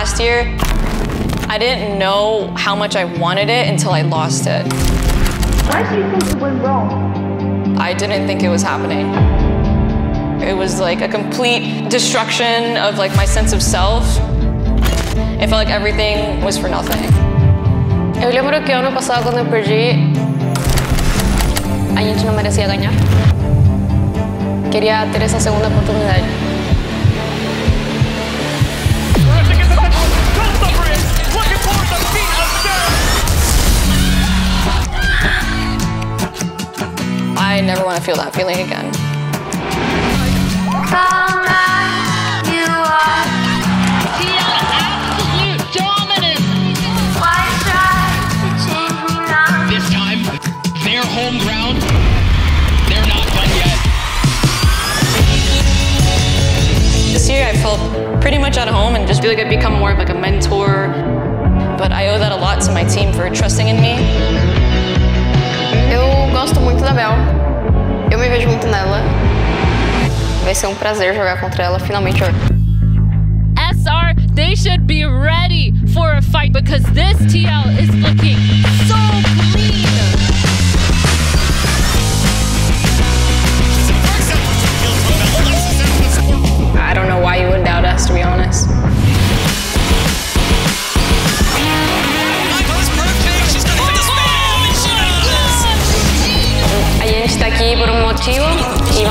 last year, I didn't know how much I wanted it until I lost it. Why do you think it went wrong? I didn't think it was happening. It was like a complete destruction of like my sense of self. It felt like everything was for nothing. Eu lembro que ano passado, quando eu perdi, a gente não merecia ganhar. Queria ter essa segunda oportunidade. I never want to feel that feeling again. This time, their home ground. They're not done yet. This year I felt pretty much at home and just feel like I've become more of like a mentor. But I owe that a lot to my team for trusting in me. ser um prazer jogar contra ela finalmente. SR, they should be ready for a fight because this TL is looking so clean. I don't know why you would doubt us, to be honest. A gente está aqui por um motivo e